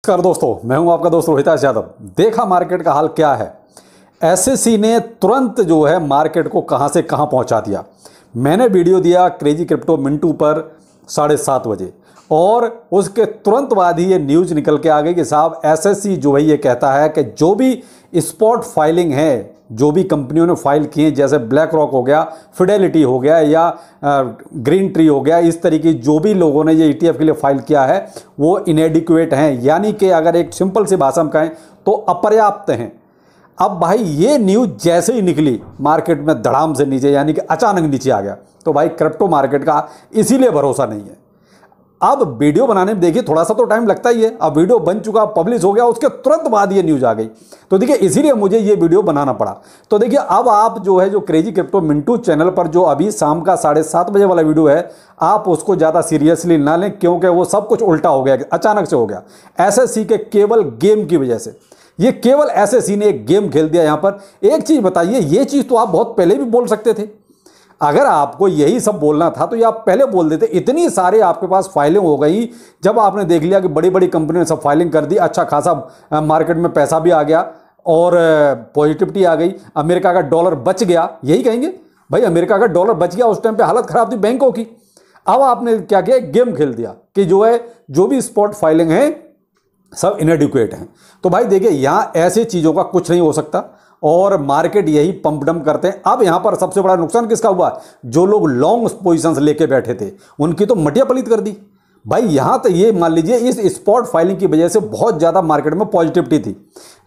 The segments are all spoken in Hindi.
नमस्कार दोस्तों, मैं हूँ आपका दोस्त रोहिताश यादव। देखा मार्केट का हाल क्या है? एसएससी ने तुरंत जो है मार्केट को कहाँ से कहाँ पहुँचा दिया। मैंने वीडियो दिया क्रेजी क्रिप्टो मिंटू पर साढ़े सात बजे। और उसके तुरंत बाद ही ये न्यूज़ निकल के आ गई कि साहब एसएससी जो है ये कहता है कि जो भी स्पॉट फाइलिंग है जो भी कंपनियों ने फ़ाइल किए हैं, जैसे ब्लैक रॉक हो गया फिडेलिटी हो गया, या ग्रीन ट्री हो गया, इस तरीके जो भी लोगों ने ये ईटीएफ के लिए फ़ाइल किया है, वो इनएडिक्वेट हैं। यानी कि अगर एक सिंपल सी भाषा में कहें तो अपर्याप्त हैं। अब भाई, ये न्यूज़ जैसे ही निकली, मार्केट में धड़ाम से नीचे, यानी कि अचानक नीचे आ गया तो भाई क्रिप्टो मार्केट का इसीलिए भरोसा नहीं है। अब वीडियो बनाने में देखिए थोड़ा सा तो टाइम लगता ही है। अब वीडियो बन चुका पब्लिश हो गया, उसके तुरंत बाद ये न्यूज़ आ गई। तो देखिए, इसीलिए मुझे ये वीडियो बनाना पड़ा। तो देखिए, अब आप जो है, जो क्रेजी क्रिप्टो मिंटू चैनल पर जो अभी शाम का साढ़े सात बजे वाला वीडियो है, आप उसको ज़्यादा सीरियसली ना लें, क्योंकि वो सब कुछ उल्टा हो गया, अचानक से हो गया। एस के केवल गेम की वजह से। ये केवल एस ने एक गेम खेल दिया यहाँ पर। एक चीज़ बताइए, ये चीज़ तो आप बहुत पहले भी बोल सकते थे। अगर आपको यही सब बोलना था तो ये आप पहले बोल देते, इतनी सारे आपके पास फाइलिंग हो गई, जब आपने देख लिया कि बड़ी बड़ी कंपनियों ने सब फाइलिंग कर दी अच्छा खासा मार्केट में पैसा भी आ गया और पॉजिटिविटी आ गई, अमेरिका का डॉलर बच गया, यही कहेंगे? भाई, अमेरिका का डॉलर बच गया, उस टाइम पे हालत खराब थी बैंकों की। अब आपने क्या किया? गेम खेल दिया कि जो है, जो भी स्पॉट फाइलिंग है, सब इनएडिक्वेट हैं। तो भाई देखिए, यहाँ ऐसे चीज़ों का कुछ नहीं हो सकता। और मार्केट यही पंप डम करते हैं। अब यहाँ पर सबसे बड़ा नुकसान किसका हुआ? जो लोग लॉन्ग पोजिशन लेके बैठे थे, उनकी तो मटिया पलित कर दी। भाई, यहाँ तो ये मान लीजिए, इस स्पॉट फाइलिंग की वजह से बहुत ज़्यादा मार्केट में पॉजिटिविटी थी।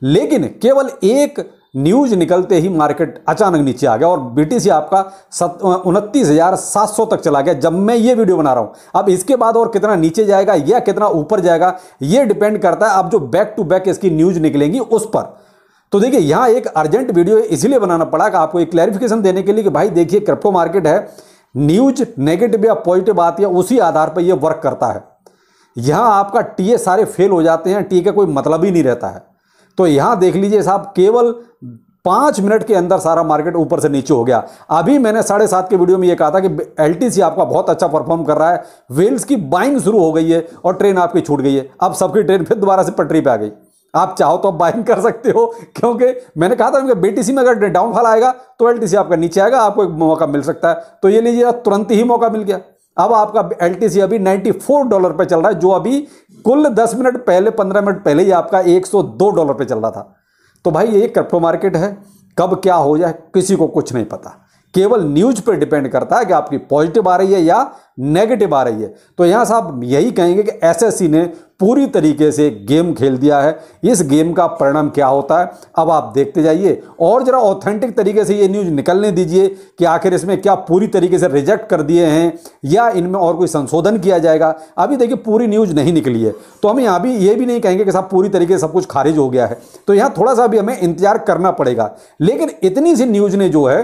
लेकिन केवल एक न्यूज़ निकलते ही मार्केट अचानक नीचे आ गया और बीटीसी आपका सत उनतीस हज़ार सात सौ तक चला गया, जब मैं ये वीडियो बना रहा हूँ। अब इसके बाद और कितना नीचे जाएगा या कितना ऊपर जाएगा, ये डिपेंड करता है। अब जो बैक टू बैक इसकी न्यूज़ निकलेंगी उस पर। तो देखिए, यहाँ एक अर्जेंट वीडियो इसीलिए बनाना पड़ा कि आपको एक क्लैरिफिकेशन देने के लिए कि भाई देखिए क्रिप्टो मार्केट है न्यूज़ नेगेटिव या पॉजिटिव आती है उसी आधार पर यह वर्क करता है। यहाँ आपका टीए सारे फेल हो जाते हैं टी का कोई मतलब ही नहीं रहता है। तो यहाँ देख लीजिए साहब, केवल पाँच मिनट के अंदर सारा मार्केट ऊपर से नीचे हो गया। अभी मैंने साढ़े सात के वीडियो में यह कहा था कि एलटीसी आपका बहुत अच्छा परफॉर्म कर रहा है वेल्स की बाइंग शुरू हो गई है और ट्रेन आपकी छूट गई है। अब सबकी ट्रेन फिर दोबारा से पटरी पे आ गई। आप चाहो तो आप बाइंग कर सकते हो, क्योंकि मैंने कहा था कि बीटीसी में अगर डाउनफॉल आएगा तो एलटीसी आपका नीचे आएगा, आपको एक मौका मिल सकता है। तो ये लीजिए तुरंत ही मौका मिल गया। अब आपका एलटीसी अभी 94 डॉलर पे चल रहा है, जो अभी कुल 10 मिनट पहले 15 मिनट पहले ही आपका 102 डॉलर पे चल रहा था। तो भाई, ये क्रिप्टो मार्केट है, कब क्या हो जाए, किसी को कुछ नहीं पता। केवल न्यूज़ पर डिपेंड करता है कि आपकी पॉजिटिव आ रही है या नेगेटिव आ रही है। तो यहाँ साहब यही कहेंगे कि एसएससी ने पूरी तरीके से गेम खेल दिया है। इस गेम का परिणाम क्या होता है? अब आप देखते जाइए और जरा ऑथेंटिक तरीके से ये न्यूज़ निकलने दीजिए कि आखिर इसमें क्या पूरी तरीके से रिजेक्ट कर दिए हैं या इनमें और कोई संशोधन किया जाएगा। अभी देखिए पूरी न्यूज़ नहीं निकली है। तो हम यहाँ भी ये भी नहीं कहेंगे कि साहब पूरी तरीके से सब कुछ खारिज हो गया है। तो यहाँ थोड़ा सा भी हमें इंतज़ार करना पड़ेगा। लेकिन इतनी सी न्यूज़ ने जो है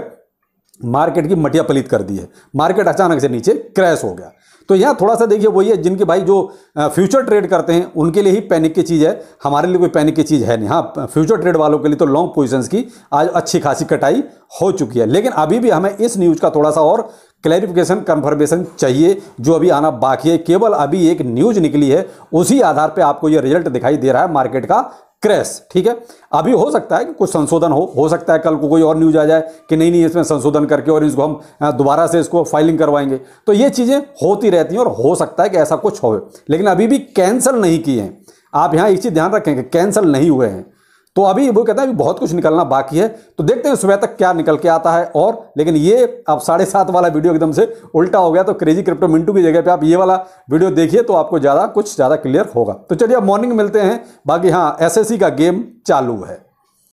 मार्केट की मटिया पलित कर दी है। मार्केट अचानक से नीचे क्रैश हो गया। तो यहाँ थोड़ा सा देखिए वही है, जिनके भाई जो फ्यूचर ट्रेड करते हैं, उनके लिए ही पैनिक की चीज़ है। हमारे लिए कोई पैनिक की चीज़ है नहीं। हाँ फ्यूचर ट्रेड वालों के लिए तो लॉन्ग पोजिशन की आज अच्छी खासी कटाई हो चुकी है। लेकिन अभी भी हमें इस न्यूज़ का थोड़ा सा और क्लैरिफिकेशन कन्फर्मेशन चाहिए, जो अभी आना बाकी है। केवल अभी एक न्यूज़ निकली है, उसी आधार पर आपको ये रिज़ल्ट दिखाई दे रहा है मार्केट का। क्रैश, ठीक है? अभी हो सकता है कि कुछ संशोधन हो हो सकता है कल को कोई और न्यूज़ आ जाए कि नहीं नहीं, इसमें संशोधन करके और इसको हम दोबारा से इसको फाइलिंग करवाएँगे। तो ये चीज़ें होती रहती हैं और हो सकता है कि ऐसा कुछ हो। लेकिन अभी भी कैंसिल नहीं किए हैं। आप यहाँ एक चीज़ ध्यान रखें कि कैंसिल नहीं हुए हैं। तो अभी वो कहता है अभी बहुत कुछ निकलना बाकी है। तो देखते हैं सुबह तक क्या निकल के आता है और, लेकिन ये अब साढ़े सात वाला वीडियो एकदम से उल्टा हो गया तो क्रेजी क्रिप्टो मिंटू की जगह पे आप ये वाला वीडियो देखिए तो आपको ज़्यादा कुछ ज़्यादा क्लियर होगा। तो चलिए अब मॉर्निंग मिलते हैं। बाकी हाँ एस का गेम चालू है।